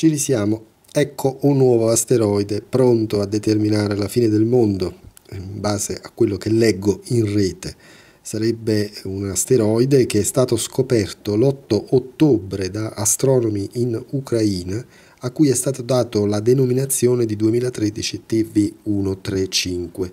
Ci risiamo. Ecco un nuovo asteroide pronto a determinare la fine del mondo, in base a quello che leggo in rete. Sarebbe un asteroide che è stato scoperto l'8 ottobre da astronomi in Ucraina, a cui è stata data la denominazione di 2013 TV135.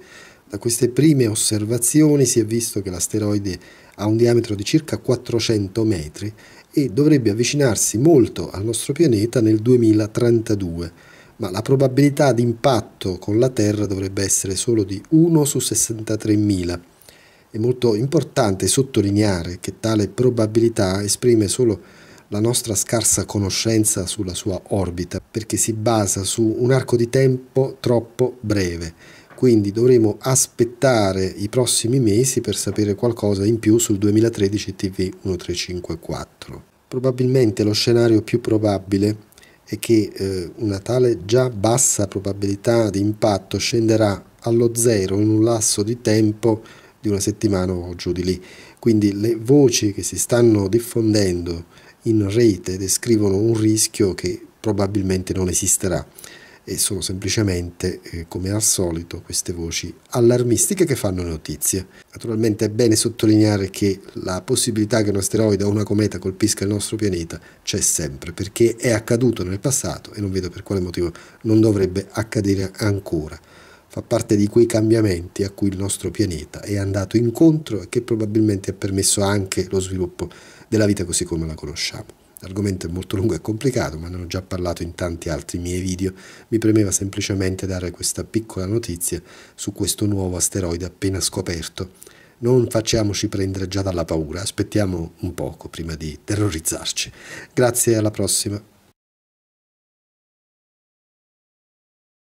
Da queste prime osservazioni si è visto che l'asteroide ha un diametro di circa 400 metri e dovrebbe avvicinarsi molto al nostro pianeta nel 2032, ma la probabilità di impatto con la Terra dovrebbe essere solo di 1 su 63.000. È molto importante sottolineare che tale probabilità esprime solo la nostra scarsa conoscenza sulla sua orbita, perché si basa su un arco di tempo troppo breve quindi dovremo aspettare i prossimi mesi per sapere qualcosa in più sul 2013 TV 1354. Probabilmente lo scenario più probabile è che eh, una tale già bassa probabilità di impatto scenderà allo zero in un lasso di tempo di una settimana o giù di lì. Quindi le voci che si stanno diffondendo in rete descrivono un rischio che probabilmente non esisterà e sono semplicemente, eh, come al solito, queste voci allarmistiche che fanno notizie. Naturalmente è bene sottolineare che la possibilità che un asteroide o una cometa colpisca il nostro pianeta c'è sempre, perché è accaduto nel passato e non vedo per quale motivo non dovrebbe accadere ancora. Fa parte di quei cambiamenti a cui il nostro pianeta è andato incontro e che probabilmente ha permesso anche lo sviluppo della vita così come la conosciamo. L'argomento è molto lungo e complicato, ma ne ho già parlato in tanti altri miei video. Mi premeva semplicemente dare questa piccola notizia su questo nuovo asteroide appena scoperto. Non facciamoci prendere già dalla paura, aspettiamo un poco prima di terrorizzarci. Grazie, alla prossima.